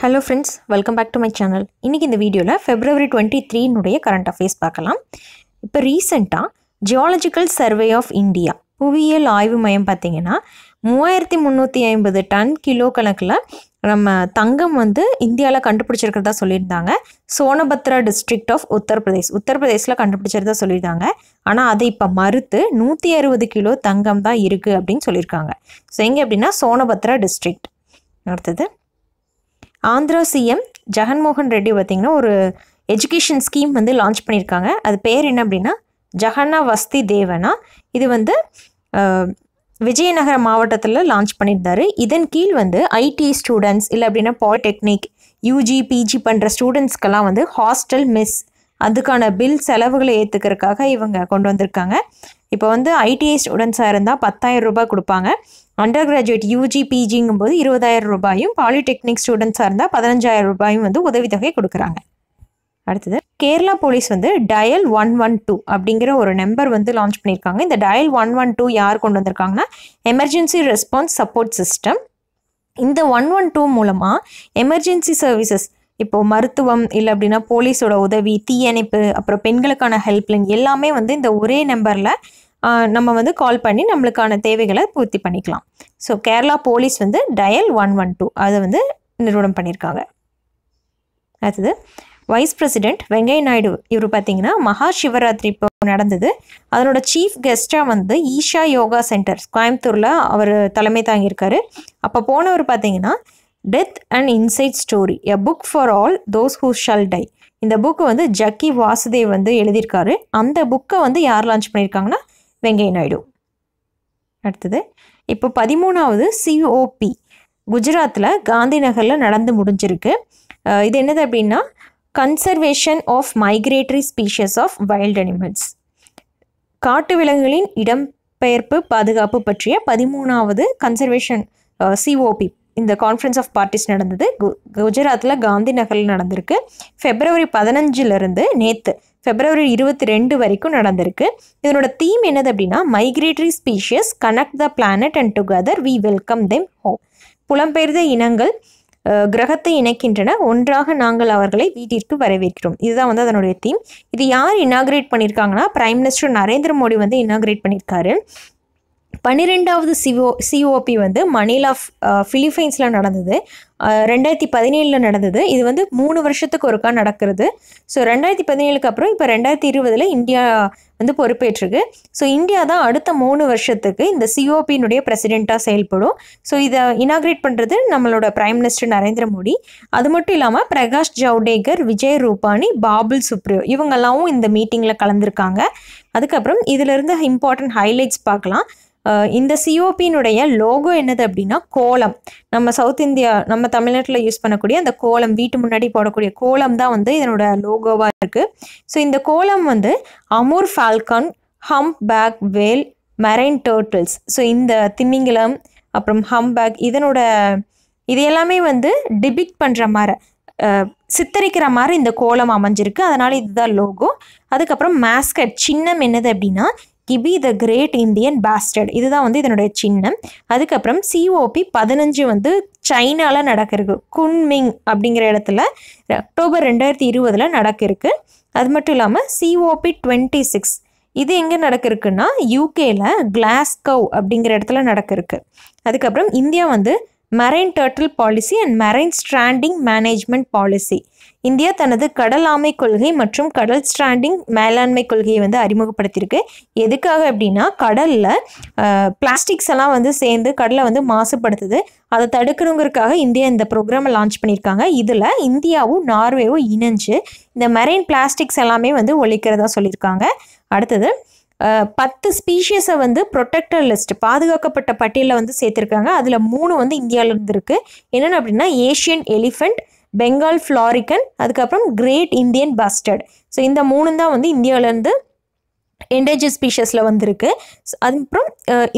Hello friends welcome back to my channel இன்றைக்கி இந்த வீடியோவில் ஃபெப்ரவரி டுவெண்ட்டி த்ரீனுடைய கரண்ட் அஃபேர்ஸ் பார்க்கலாம். இப்போ ரீசெண்டாக ஜியாலஜிக்கல் சர்வே ஆஃப் இந்தியா புவியியல் ஆய்வு மையம் பார்த்தீங்கன்னா மூவாயிரத்தி முந்நூற்றி ஐம்பது டன் கிலோ கணக்கில் நம்ம தங்கம் வந்து இந்தியாவில் கண்டுபிடிச்சிருக்கிறதா சொல்லியிருந்தாங்க. சோனபத்ரா டிஸ்ட்ரிக்ட் ஆஃப் உத்தரப்பிரதேஷ் உத்தரப்பிரதேசில் கண்டுபிடிச்சிருந்தா சொல்லியிருந்தாங்க. ஆனால் அதை இப்போ மறுத்து நூற்றி அறுபது கிலோ தங்கம் தான் இருக்குது அப்படின்னு சொல்லியிருக்காங்க. ஸோ எங்கே அப்படின்னா சோனபத்ரா டிஸ்ட்ரிக்ட் அடுத்தது ஆந்திரா சிஎம் ஜெகன்மோகன் ரெட்டி பார்த்திங்கன்னா ஒரு எஜுகேஷன் ஸ்கீம் வந்து லான்ச் பண்ணியிருக்காங்க. அது பேர் என்ன அப்படின்னா ஜஹன்னா வஸ்தி தேவனா. இது வந்து விஜயநகர மாவட்டத்தில் லான்ச் பண்ணியிருந்தாரு. இதன் கீழ் வந்து ஐடி ஸ்டூடெண்ட்ஸ் இல்லை அப்படின்னா பாலிடெக்னிக் யூஜி பிஜி பண்ணுற ஸ்டூடெண்ட்ஸ்க்கெல்லாம் வந்து ஹாஸ்டல் மிஸ் அதுக்கான பில் செலவுகளை ஏற்றுக்கிறதுக்காக இவங்க கொண்டு வந்திருக்காங்க. இப்போ வந்து ஐடிஐ ஸ்டூடெண்ட்ஸாக இருந்தால் பத்தாயிரம் ரூபாய் கொடுப்பாங்க. அண்டர் கிராஜுவேட் யூஜி பிஜிங்கும் போது இருபதாயிரம் ரூபாயும் பாலிடெக்னிக் ஸ்டூடெண்ட்ஸாக இருந்தால் பதினஞ்சாயிரம் ரூபாயும் வந்து உதவித்தொகை கொடுக்குறாங்க. அடுத்தது கேரளா போலீஸ் வந்து டயல் ஒன் ஒன் டூ அப்படிங்கிற ஒரு நம்பர் வந்து லான்ச் பண்ணியிருக்காங்க. இந்த டயல் ஒன் ஒன் டூ யார் கொண்டு வந்திருக்காங்கன்னா எமர்ஜென்சி ரெஸ்பான்ஸ் சப்போர்ட் சிஸ்டம் இந்த ஒன் ஒன் டூ மூலமாக எமர்ஜென்சி சர்வீசஸ் இப்போ மருத்துவம் இல்லை அப்படின்னா போலீஸோட உதவி தீயணைப்பு அப்புறம் பெண்களுக்கான ஹெல்ப்லைன் எல்லாமே வந்து இந்த ஒரே நம்பரில் நம்ம வந்து கால் பண்ணி நம்மளுக்கான தேவைகளை பூர்த்தி பண்ணிக்கலாம். ஸோ கேரளா போலீஸ் வந்து டயல் ஒன் ஒன் டூ அதை வந்து நிறுவனம் பண்ணியிருக்காங்க அடுத்தது வைஸ் பிரசிடென்ட் வெங்கைய நாயுடு. இவர் பார்த்தீங்கன்னா மகா சிவராத்திரி இப்போ நடந்தது. அதனோட சீஃப் கெஸ்ட்டாக வந்து ஈஷா யோகா சென்டர் கோயம்புத்தூரில் அவர் தலைமை தாங்கியிருக்காரு. அப்போ போனவர் பார்த்தீங்கன்னா death and inside story a book for all those who shall die இந்த புக்கு வந்து ஜக்கி வாசுதேவ் வந்து எழுதியிருக்காரு. அந்த புக்கை வந்து யார் லான்ச் பண்ணியிருக்காங்கன்னா வெங்கைய நாயுடு. அடுத்தது இப்போ பதிமூணாவது சிஓபி குஜராத்தில் காந்தி நகரில் நடந்து முடிஞ்சிருக்கு. இது என்னது அப்படின்னா conservation of migratory species of wild animals காட்டு விலங்குகளின் இடம்பெயர்ப்பு பாதுகாப்பு பற்றிய பதிமூணாவது கன்சர்வேஷன் சிஓபி இந்த கான்ஃபரன்ஸ் ஆஃப் பார்ட்டிஸ் நடந்தது. கு குஜராத்தில் காந்தி நகரில் நடந்திருக்கு. ஃபெப்ரவரி பதினஞ்சிலிருந்து நேற்று ஃபெப்ரவரி இருபத்தி ரெண்டு வரைக்கும் நடந்திருக்கு. இதனோட தீம் என்னது அப்படின்னா migratory species connect the planet and together we welcome them home புலம்பெயர்ந்த இனங்கள் கிரகத்தை இணைக்கின்றன. ஒன்றாக நாங்கள் அவர்களை வீட்டிற்கு வரவேற்கிறோம். இதுதான் வந்து அதனுடைய தீம் இது யார் இனாகிரேட் பண்ணியிருக்காங்கன்னா பிரைம் மினிஸ்டர் நரேந்திர மோடி வந்து இனாகிரேட் பண்ணியிருக்காரு பன்னிரெண்டாவது சிஓ சிஓபி வந்து மணிலா ஃபிலிப்பைன்ஸில் நடந்தது. ரெண்டாயிரத்தி பதினேழில் நடந்தது. இது வந்து மூணு வருஷத்துக்கு ஒருக்கா நடக்கிறது. ஸோ ரெண்டாயிரத்தி பதினேழுக்கு அப்புறம் இப்போ ரெண்டாயிரத்தி இருபதில் இந்தியா வந்து பொறுப்பேற்றிருக்கு. ஸோ இந்தியா தான் அடுத்த மூணு வருஷத்துக்கு இந்த சிஓபியினுடைய பிரசிடெண்ட்டாக செயல்படும். ஸோ இதை இனாகிரேட் பண்ணுறது நம்மளோட பிரைம் மினிஸ்டர் நரேந்திர மோடி. அது மட்டும் இல்லாமல் பிரகாஷ் ஜவ்டேகர் விஜய் ரூபானி பாபுல் சுப்ரியோ இவங்கெல்லாமும் இந்த மீட்டிங்கில் கலந்துருக்காங்க. அதுக்கப்புறம் இதிலிருந்து இம்பார்ட்டன்ட் ஹைலைட்ஸ் பார்க்கலாம். இந்த சிஓபியினுடைய லோகோ என்னது அப்படின்னா கோலம். நம்ம சவுத் இந்தியா நம்ம தமிழ்நாட்டில் யூஸ் பண்ணக்கூடிய அந்த கோலம் வீட்டு முன்னாடி போடக்கூடிய கோலம் தான் வந்து இதனோட லோகோவாக இருக்குது ஸோ இந்த கோலம் வந்து Amur falcon humpback whale marine turtles so இந்த திமிங்கிலம் அப்புறம் ஹம்பேக் இதனோட இது எல்லாமே வந்து டிபிக் பண்ணுற மாதிரி சித்தரிக்கிற மாதிரி இந்த கோலம் அமைஞ்சிருக்கு. அதனால் இதுதான் லோகோ அதுக்கப்புறம் மேஸ்கட் சின்னம் என்னது அப்படின்னா கிபி த கிரேட் இந்தியன் பாஸ்டர்ட் இதுதான் வந்து இதனுடைய சின்னம். அதுக்கப்புறம் சிஓபி பதினஞ்சு வந்து சைனாவில் நடக்கிறது. குன்மிங் அப்படிங்கிற இடத்துல அக்டோபர் ரெண்டாயிரத்தி இருபதில் நடக்கிருக்கு. அது மட்டும் இல்லாமல் சிஓபி டுவெண்ட்டி சிக்ஸ் இது எங்கே நடக்கிருக்குன்னா யூகேல கிளாஸ்கவ் அப்படிங்கிற இடத்துல நடக்கிருக்கு. அதுக்கப்புறம் இந்தியா வந்து marine turtle policy and marine stranding management policy India தனது கடல் ஆமை கொள்கை மற்றும் கடல் ஸ்ட்ராண்டிங் மேலாண்மை கொள்கையை வந்து அறிமுகப்படுத்தியிருக்கு. எதுக்காக அப்படின்னா கடலில் பிளாஸ்டிக்ஸ் எல்லாம் வந்து சேர்ந்து கடலை வந்து மாசுபடுத்துது. அதை தடுக்கணுங்கிறதுக்காக இந்தியா இந்த ப்ரோக்ராமை லான்ச் பண்ணியிருக்காங்க. இதில் இந்தியாவும் நார்வேவும் இணைஞ்சு இந்த மெரைன் பிளாஸ்டிக்ஸ் எல்லாமே வந்து ஒழிக்கிறதா சொல்லியிருக்காங்க. அடுத்தது பத்து ஸ்பீஷியஸை வந்து ப்ரொடெக்டர் லிஸ்ட் பாதுகாக்கப்பட்ட பட்டியலில் வந்து சேர்த்துருக்காங்க. அதில் மூணு வந்து இந்தியாவிலேருந்து இருக்குது என்னென்ன அப்படின்னா ஏஷியன் எலிஃபெண்ட் பெங்கால் ஃப்ளாரிக்கன் அதுக்கப்புறம் கிரேட் இந்தியன் பஸ்டர்ட் ஸோ இந்த மூணு தான் வந்து இந்தியாவிலேருந்து என்டேஜர் ஸ்பீஷஸில் வந்திருக்கு. அதுக்கப்புறம்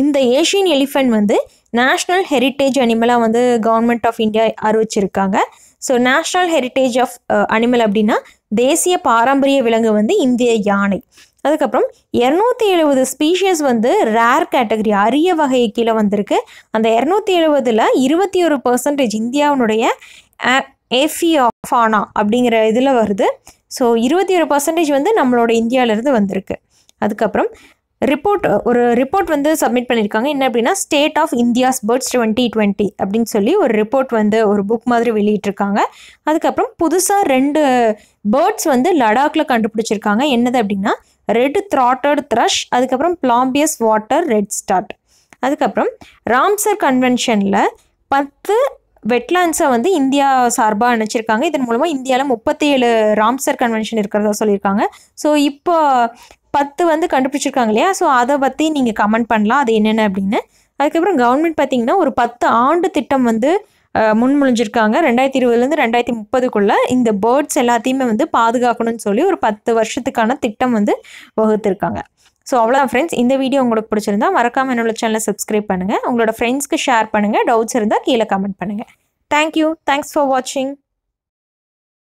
இந்த ஏஷியன் எலிஃபெண்ட் வந்து நேஷ்னல் ஹெரிட்டேஜ் அனிமலாக வந்து கவர்மெண்ட் ஆஃப் இந்தியா அறிவிச்சிருக்காங்க. So national heritage of animal அப்படின்னா தேசிய பாரம்பரிய விலங்கு வந்து இந்திய யானை. அதுக்கப்புறம் இரநூத்தி எழுபது ஸ்பீஷியஸ் வந்து ரேர் கேட்டகரி அரிய வகை கீழே வந்திருக்கு. அந்த இரநூத்தி எழுபதில் இருபத்தி ஒரு பர்சன்டேஜ் இந்தியாவினுடைய ஏஃபியாஃபானா அப்படிங்கிற இதில் வருது. ஸோ இருபத்தி ஒரு பர்சன்டேஜ் வந்து நம்மளோட இந்தியாவிலேருந்து வந்திருக்கு. அதுக்கப்புறம் ரிப்போர்ட் ஒரு ரிப்போர்ட் வந்து சப்மிட் பண்ணியிருக்காங்க. என்ன அப்படின்னா state of India's birds twenty twenty அப்படின்னு சொல்லி ஒரு ரிப்போர்ட் வந்து ஒரு புக் மாதிரி வெளியிட்டிருக்காங்க. அதுக்கப்புறம் புதுசாக ரெண்டு பேர்ட்ஸ் வந்து லடாக்கில் கண்டுபிடிச்சிருக்காங்க. என்னது அப்படின்னா ரெட் த்ராட்டட் த்ரஷ் அதுக்கப்புறம் பிளாம்பியஸ் வாட்டர் ரெட் ஸ்டார்ட் அதுக்கப்புறம் ராம்சர் கன்வென்ஷனில் பத்து வெட்லாண்ட்ஸை வந்து இந்தியா சார்பாக அணைச்சிருக்காங்க. இதன் மூலமாக இந்தியாவில் முப்பத்தி ஏழு ராம்சர் கன்வென்ஷன் இருக்கிறதா சொல்லியிருக்காங்க. ஸோ இப்போ பத்து வந்து கண்டுபிடிச்சிருக்காங்க இல்லையா? ஸோ அதை பற்றி நீங்கள் கமெண்ட் பண்ணலாம். அது என்னென்ன அப்படின்னு. அதுக்கப்புறம் கவர்மெண்ட் பார்த்திங்கன்னா ஒரு பத்து ஆண்டு திட்டம் வந்து முன்மொழிஞ்சிருக்காங்க. ரெண்டாயிரத்தி இருபதுலேருந்து ரெண்டாயிரத்தி முப்பதுக்குள்ளே இந்த பேர்ட்ஸ் எல்லாத்தையுமே வந்து பாதுகாக்கணும்னு சொல்லி ஒரு பத்து வருஷத்துக்கான திட்டம் வந்து வகுத்திருக்காங்க. ஸோ அவ்வளோ ஃப்ரெண்ட்ஸ் இந்த வீடியோ உங்களுக்கு பிடிச்சிருந்தா மறக்காமல் என்னோட சேனலை சப்ஸ்கிரைப் பண்ணுங்கள் உங்களோட ஃப்ரெண்ட்ஸ்க்கு ஷேர் பண்ணுங்கள் டவுட்ஸ் இருந்தால் கீழே கமெண்ட் பண்ணுங்கள் தேங்க்யூ தேங்க்ஸ் ஃபார் வாட்சிங்